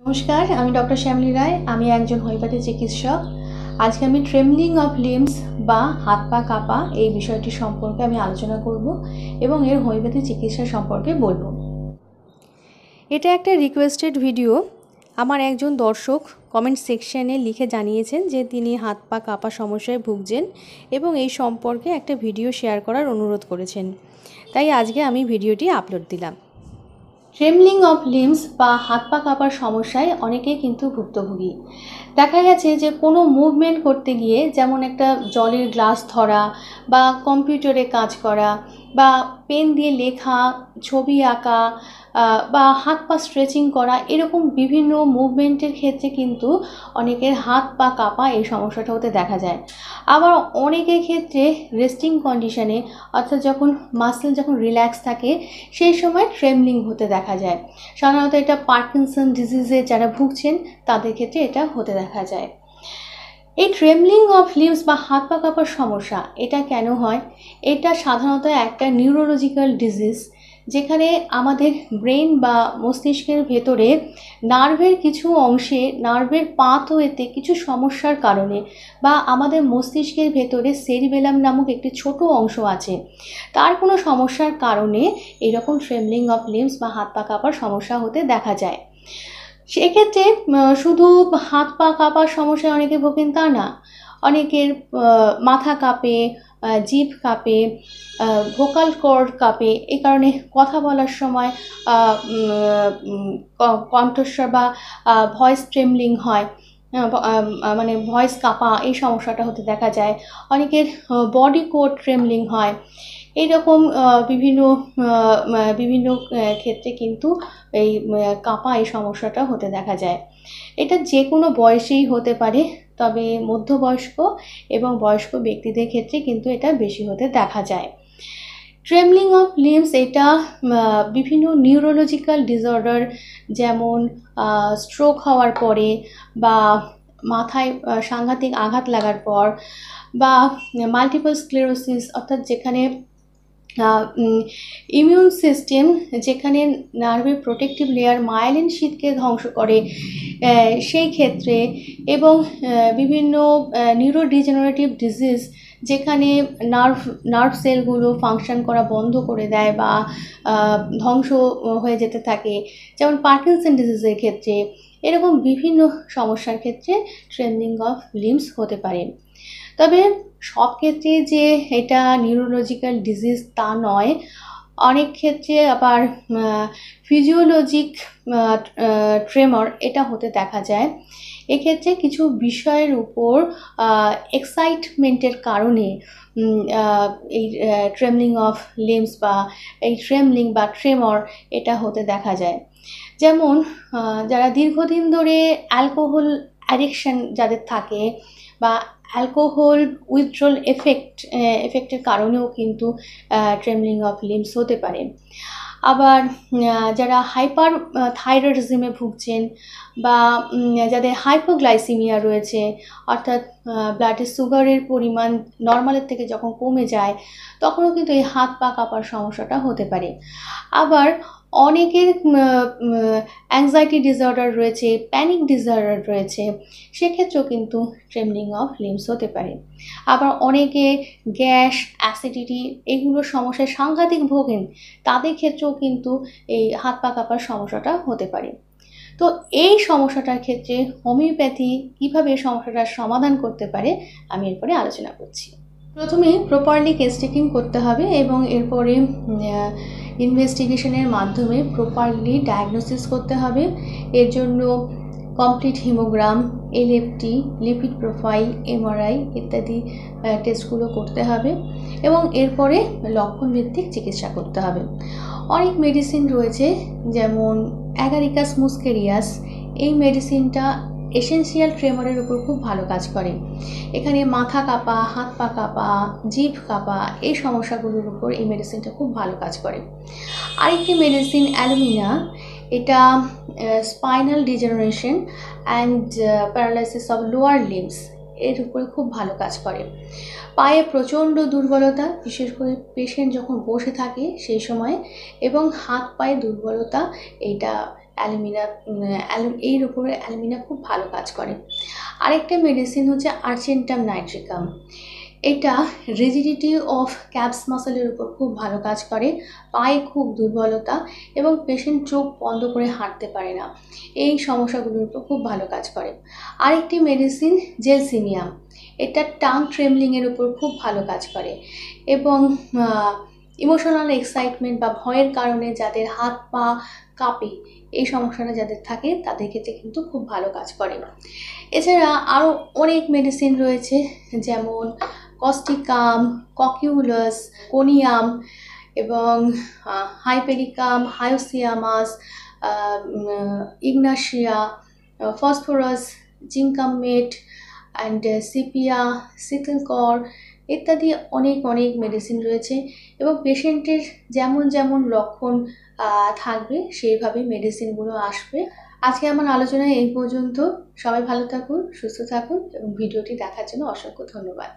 নমস্কার, আমি ডক্টর শ্যামলী রায়, আমি একজন হোমিওপ্যাথি চিকিৎসক। আজকে আমি ট্রেমলিং অফ লিমস বা হাত পা কাঁপা এই বিষয়টি সম্পর্কে আমি আলোচনা করব এবং এর হোমিওপ্যাথি চিকিৎসা সম্পর্কে বলব। এটা একটা রিকোয়েস্টেড ভিডিও আমার একজন দর্শক কমেন্ট সেকশনে লিখে জানিয়েছেন যে তিনি হাত পা কাঁপা সমস্যায় ভুগছেন এবং এই সম্পর্কে একটা ভিডিও শেয়ার করার অনুরোধ করেছেন। তাই আজকে আমি ভিডিওটি আপলোড দিলাম। ট্রেমলিং অফ লিমস বা হাত পা কাঁপার সমস্যায় অনেকেই কিন্তু ভুক্তভোগী। দেখা গেছে যে কোনো মুভমেন্ট করতে গিয়ে যেমন একটা জলের গ্লাস ধরা বা কম্পিউটারে কাজ করা বা পেন দিয়ে লেখা, ছবি আঁকা বা হাত পা স্ট্রেচিং করা, এরকম বিভিন্ন মুভমেন্টের ক্ষেত্রে কিন্তু অনেকের হাত পা কাঁপা এই সমস্যাটা হতে দেখা যায়। আবার অনেকের ক্ষেত্রে রেস্টিং কন্ডিশনে অর্থাৎ যখন মাসেল যখন রিল্যাক্স থাকে, সেই সময় ট্রেমলিং হতে দেখা যায়। সাধারণত এটা পার্কিনসন ডিজিজে যারা ভুগছেন, তাদের ক্ষেত্রে এটা হতে দেখা যায়। এই ট্রেমলিং অফ লিভস বা হাত পা কাঁপার সমস্যা, এটা কেন হয়? এটা সাধারণত একটা নিউরোলজিক্যাল ডিজিজ যেখানে আমাদের ব্রেন বা মস্তিষ্কের ভেতরে নার্ভের কিছু অংশে নার্ভের পাথওয়েতে কিছু সমস্যার কারণে বা আমাদের মস্তিষ্কের ভেতরে সেরিবেলাম নামক একটি ছোট অংশ আছে, তার কোনো সমস্যার কারণে এরকম ট্রেমলিং অফ লিমস বা হাত পা কাঁপার সমস্যা হতে দেখা যায়। সেক্ষেত্রে শুধু হাত পা কাঁপার সমস্যায় অনেকে ভোগেন তা না। অনেকের মাথা কাঁপে জিভ কাঁপে ভোকাল কর্ড কাঁপে এই কারণে কথা বলার সময় কণ্ঠস্বর বা ভয়েস ট্রেমলিং হয় মানে ভয়েস কাঁপা, এই সমস্যাটা হতে দেখা যায়। অনেকের বডি কোড ট্রেমলিং হয়। এইরকম বিভিন্ন বিভিন্ন ক্ষেত্রে কিন্তু এই কাঁপা এই সমস্যাটা হতে দেখা যায়। এটা যে কোনো বয়সেই হতে পারে, তবে মধ্যবয়স্ক এবং বয়স্ক ব্যক্তিদের ক্ষেত্রে কিন্তু এটা বেশি হতে দেখা যায়। ট্রেমলিং অফ লিমস এটা বিভিন্ন নিউরোলজিক্যাল ডিসঅর্ডার যেমন স্ট্রোক হওয়ার পরে বা মাথায় সাংঘাতিক আঘাত লাগার পর বা মাল্টিপল স্ক্লেরোসিস অর্থাৎ যেখানে ইমিউন সিস্টেম যেখানে নার্ভের প্রোটেক্টিভ লেয়ার মাইলিন শীতকে ধ্বংস করে সেই ক্ষেত্রে এবং বিভিন্ন নিউরোডিজেনারেটিভ ডিজিজ যেখানে নার্ভ নার্ভ সেলগুলো ফাংশন করা বন্ধ করে দেয় বা ধ্বংস হয়ে যেতে থাকে, যেমন পার্কিনসন ডিজিজের ক্ষেত্রে, এরকম বিভিন্ন সমস্যার ক্ষেত্রে ট্রেন্ডিং অফ লিমস হতে পারে। তবে সব ক্ষেত্রে যে এটা নিউরোলজিক্যাল ডিজিজ তা নয়, অনেক ক্ষেত্রে আবার ফিজিওলজিক ট্রেমর এটা হতে দেখা যায়। এক্ষেত্রে কিছু বিষয়ের উপর এক্সাইটমেন্টের কারণে এই ট্রেমলিং অফ লিমস বা এই ট্রেমলিং বা ট্রেমর এটা হতে দেখা যায়। যেমন যারা দীর্ঘদিন ধরে অ্যালকোহল অ্যাডিকশান যাদের থাকে বা অ্যালকোহল উইথড্রল এফেক্ট এফেক্টের কারণেও কিন্তু ট্রেমলিং অফ লিমস হতে পারে। আবার যারা হাইপার থাইরয়েডিজমে ভুগছেন বা যাদের হাইপোগ্লাইসিমিয়া রয়েছে, অর্থাৎ ব্লাডে সুগারের পরিমাণ নর্মালের থেকে যখন কমে যায়, তখনও কিন্তু এই হাত পা কাঁপার সমস্যাটা হতে পারে। আবার অনেকের অ্যাংজাইটি ডিসঅর্ডার রয়েছে প্যানিক ডিসঅর্ডার রয়েছে, সেক্ষেত্রেও কিন্তু ট্রেমলিং অফ লিমস হতে পারে। আবার অনেকে গ্যাস অ্যাসিডিটি এগুলোর সমস্যায় সাংঘাতিক ভোগেন, তাদের ক্ষেত্রেও কিন্তু এই হাত পা কাঁপার সমস্যাটা হতে পারে। তো এই সমস্যাটার ক্ষেত্রে হোমিওপ্যাথি কীভাবে এই সমস্যাটার সমাধান করতে পারে, আমি এরপরে আলোচনা করছি। প্রথমে প্রপারলি কেস টেকিং করতে হবে এবং এরপরে ইনভেস্টিগেশনের মাধ্যমে প্রপারলি ডায়াগনোসিস করতে হবে। এর জন্য complete haemogram, LFT, lipid profile, MRI ইত্যাদি টেস্টগুলো করতে হবে এবং এরপরে লক্ষণভিত্তিক চিকিৎসা করতে হবে। অনেক মেডিসিন রয়েছে, যেমন অ্যাগারিকাস মুসকেরিয়াস। এই মেডিসিনটা এসেন্সিয়াল ট্রেমারের উপর খুব ভালো কাজ করে। এখানে মাথা কাঁপা, হাত পা কাঁপা, জিভ কাঁপা, এই সমস্যাগুলোর উপর এই মেডিসিনটা খুব ভালো কাজ করে। আরেকটি মেডিসিন অ্যালুমিনা এটা spinal degeneration and paralysis of lower limbs এর উপরে খুব ভালো কাজ করে। পায়ে প্রচণ্ড দুর্বলতা, বিশেষ করে পেশেন্ট যখন বসে থাকে সেই সময়, এবং হাত পায়ে দুর্বলতা এইটা অ্যালুমিনা এর উপরে অ্যালুমিনা খুব ভালো কাজ করে। আরেকটা মেডিসিন হচ্ছে আর্জেন্টাম নাইট্রিকাম এটা রিজিডিটি অফ ক্যাপস মাসলের উপর খুব ভালো কাজ করে, পায়ে খুব দুর্বলতা এবং পেশেন্ট চোখ বন্ধ করে হাঁটতে পারে না। এই সমস্যাগুলোর উপর খুব ভালো কাজ করে। আরেকটি মেডিসিন জেলসিনিয়াম এটা টাং ট্রেমলিংয়ের উপর খুব ভালো কাজ করে এবং ইমোশনাল এক্সাইটমেন্ট বা ভয়ের কারণে যাদের হাত পা কাঁপে, এই সমস্যাটা যাদের থাকে, তাদের ক্ষেত্রে কিন্তু খুব ভালো কাজ করে। এছাড়া আরও অনেক মেডিসিন রয়েছে, যেমন কস্টিকাম ককিউলাস কোনিয়াম এবং hypericum hyoscyamus ignatia phosphorus zincum met and sepia secale cor ইত্যাদি অনেক অনেক মেডিসিন রয়েছে এবং পেশেন্টের যেমন যেমন লক্ষণ থাকবে সেইভাবে মেডিসিনগুলো আসবে। আজকে আমার আলোচনায় এই পর্যন্ত। সবাই ভালো থাকুন, সুস্থ থাকুন এবং ভিডিওটি দেখার জন্য অসংখ্য ধন্যবাদ।